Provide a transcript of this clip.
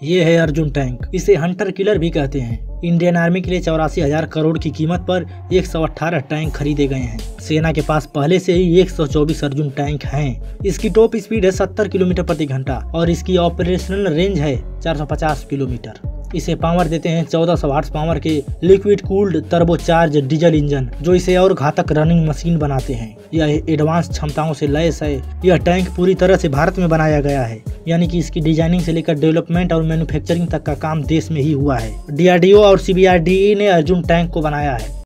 ये है अर्जुन टैंक। इसे हंटर किलर भी कहते हैं। इंडियन आर्मी के लिए चौरासी हज़ार करोड़ की कीमत पर 118 टैंक खरीदे गए हैं। सेना के पास पहले से ही 124 अर्जुन टैंक हैं। इसकी टॉप स्पीड है 70 किलोमीटर प्रति घंटा और इसकी ऑपरेशनल रेंज है 450 किलोमीटर। इसे पावर देते हैं चौदह सौ हार्स पावर के liquid cooled turbocharge diesel engine, जो इसे और घातक रनिंग मशीन बनाते हैं। यह एडवांस क्षमताओं से लैस है यह टैंक पूरी तरह से भारत में बनाया गया है। यानी कि इसकी डिज़ाइनिंग से लेकर डेवलपमेंट और मैन्युफैक्चरिंग तक का काम देश में ही हुआ है। डीआरडीओ और सीबीआरडीई ने अर्जुन टैंक को बनाया है।